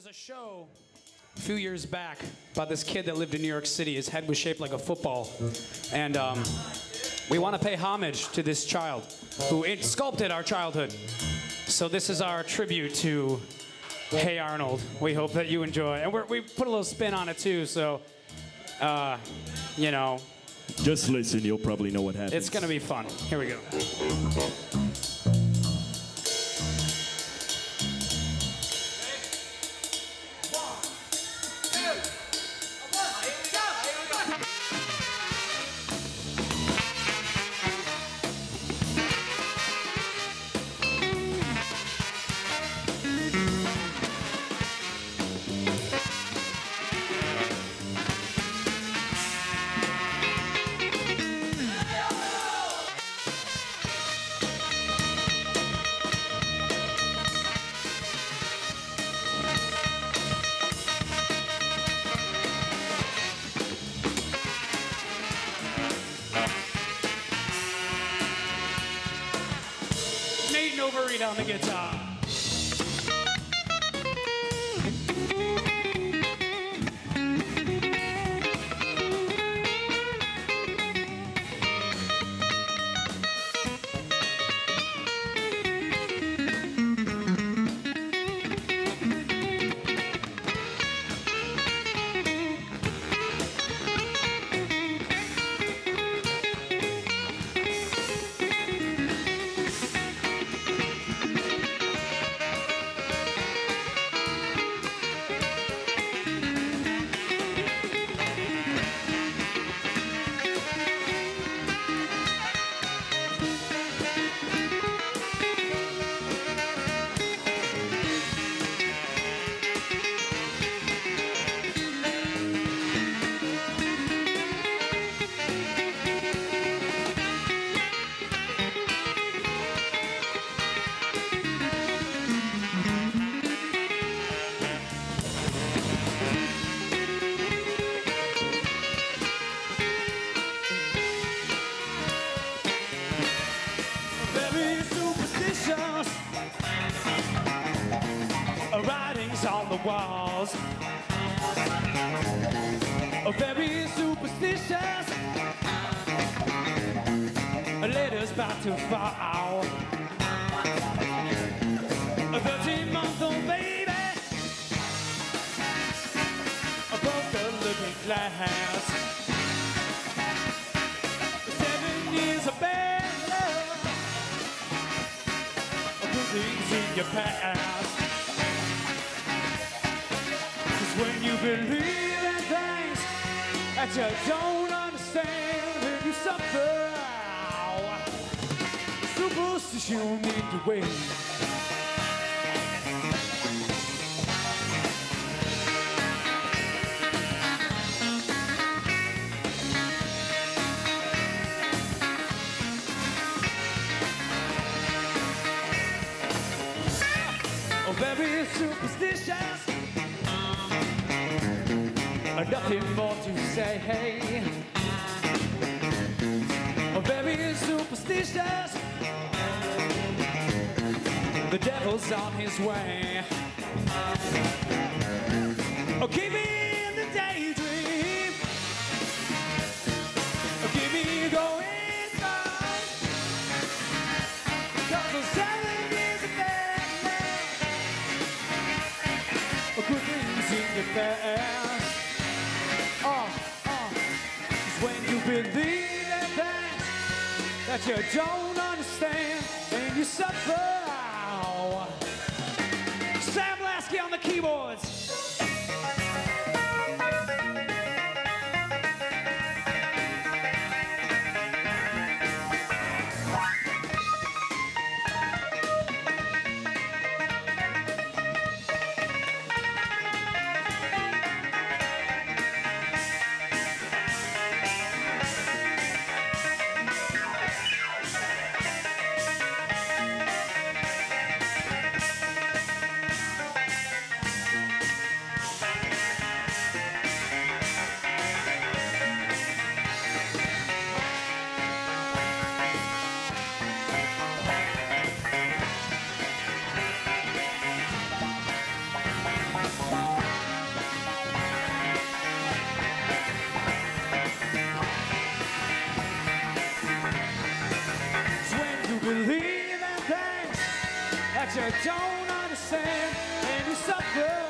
was a show a few years back about this kid that lived in New York City. His head was shaped like a football. And um, we want to pay homage to this child who it sculpted our childhood. So this is our tribute to Hey Arnold. We hope that you enjoy. And we're, we put a little spin on it too, so, uh, you know, Just listen, you'll probably know what happens. it's going to be fun. Here we go. Nate Novarita on the guitar. On the walls. A very superstitious. A Letters about to fall. Out. A 13 month old baby. Above the looking glass. Seven years of bad love things in your past. When you believe in things that you don't understand, then you suffer. Superstition need to wait. Oh, very superstitious. Nothing more to say. Oh, very superstitious. The devil's on his way. Oh, keep me in the daydream. Oh, keep me going seven years of madness are good things in the. Believe in that you don't understand and you suffer. You don't understand and you suffer.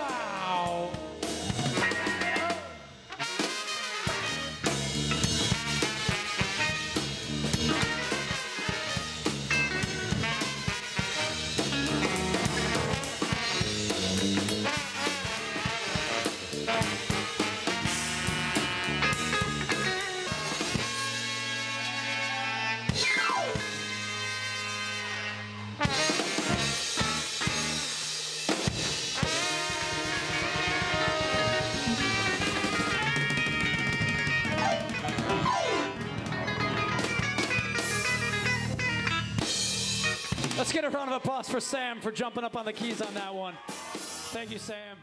Let's get a round of applause for Sam for jumping up on the keys on that one. Thank you, Sam.